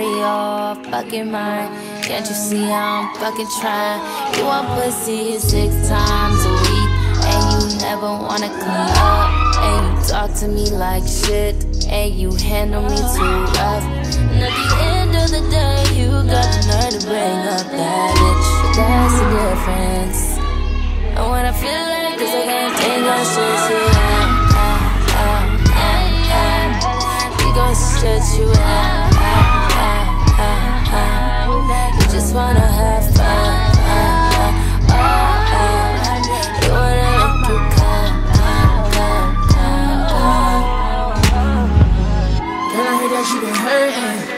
of your fucking mind. Can't you see I'm fucking trying? You want pussy six times a week, and you never wanna clean up. And you talk to me like shit, and you handle me too rough. And at the end of the day, you got the nerve to bring up that bitch. That's the difference. And when I feel like this, I can't think of shit you out. We gon' stretch you out. hurting